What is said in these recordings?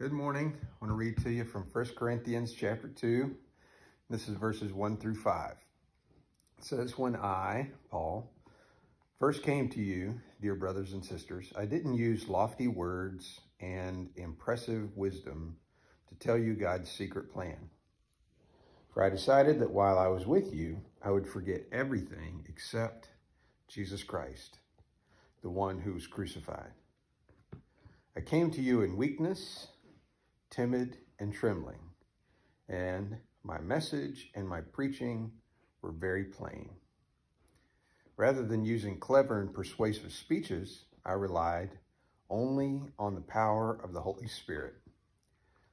Good morning. I want to read to you from 1 Corinthians chapter 2. This is verses 1 through 5. It says, When I, Paul, first came to you, dear brothers and sisters, I didn't use lofty words and impressive wisdom to tell you God's secret plan. For I decided that while I was with you, I would forget everything except Jesus Christ, the one who was crucified. I came to you in weakness, timid, and trembling, and my message and my preaching were very plain. Rather than using clever and persuasive speeches, I relied only on the power of the Holy Spirit.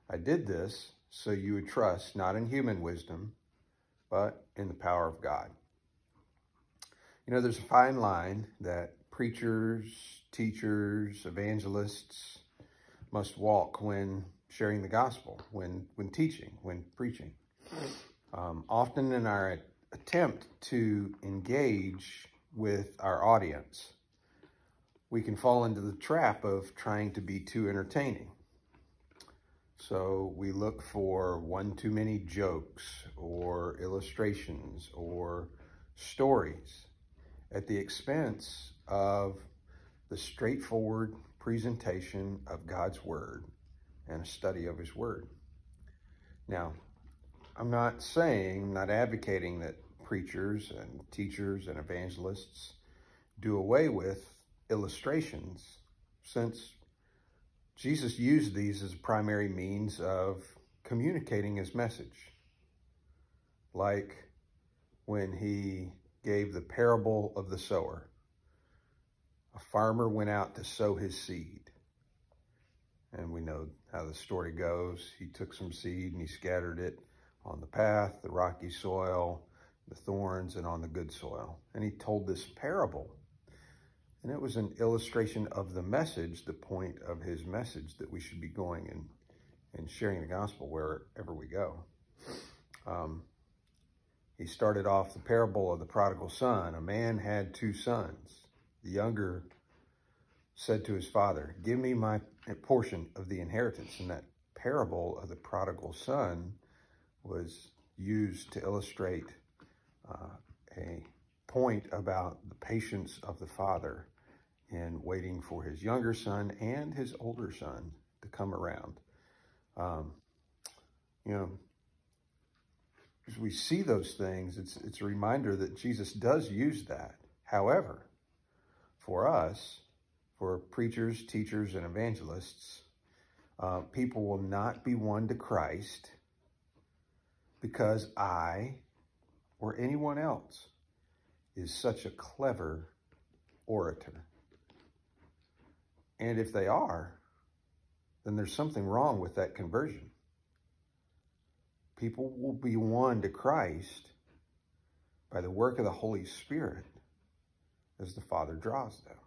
I did this so you would trust not in human wisdom, but in the power of God. You know, there's a fine line that preachers, teachers, evangelists must walk when sharing the gospel, when, when teaching, when preaching. Um, often in our attempt to engage with our audience, we can fall into the trap of trying to be too entertaining. So we look for one too many jokes or illustrations or stories at the expense of the straightforward presentation of God's Word and a study of His Word. Now, I'm not saying, I'm not advocating that preachers and teachers and evangelists do away with illustrations since Jesus used these as a primary means of communicating his message. Like when he gave the parable of the sower. A farmer went out to sow his seed. And we know how the story goes. He took some seed and he scattered it on the path, the rocky soil, the thorns, and on the good soil. And he told this parable and it was an illustration of the message, the point of his message that we should be going and, and sharing the gospel wherever we go. Um, he started off the parable of the prodigal son. A man had two sons. The younger said to his father, give me my portion of the inheritance. And that parable of the prodigal son was used to illustrate uh, a point about the patience of the father in waiting for his younger son and his older son to come around. Um, you know, as we see those things, it's, it's a reminder that Jesus does use that. However, for us, for preachers, teachers, and evangelists, uh, people will not be won to Christ because I or anyone else is such a clever orator. And if they are, then there's something wrong with that conversion. People will be won to Christ by the work of the Holy Spirit as the Father draws them.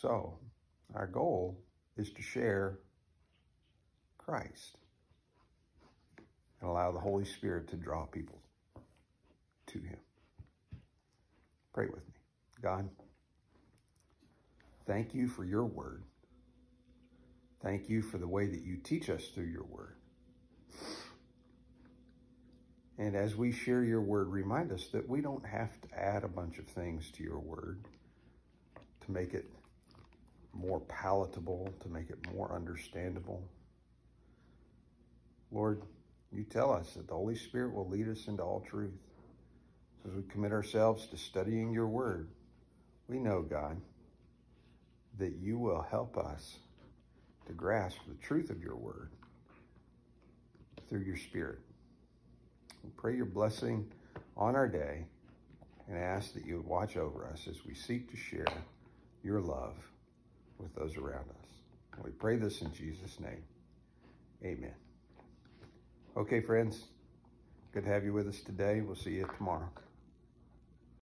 So, our goal is to share Christ and allow the Holy Spirit to draw people to him. Pray with me. God, thank you for your word. Thank you for the way that you teach us through your word. And as we share your word, remind us that we don't have to add a bunch of things to your word to make it more palatable, to make it more understandable. Lord, you tell us that the Holy Spirit will lead us into all truth. As we commit ourselves to studying your word, we know, God, that you will help us to grasp the truth of your word through your spirit. We pray your blessing on our day and ask that you would watch over us as we seek to share your love with those around us. We pray this in Jesus' name. Amen. Okay, friends, good to have you with us today. We'll see you tomorrow.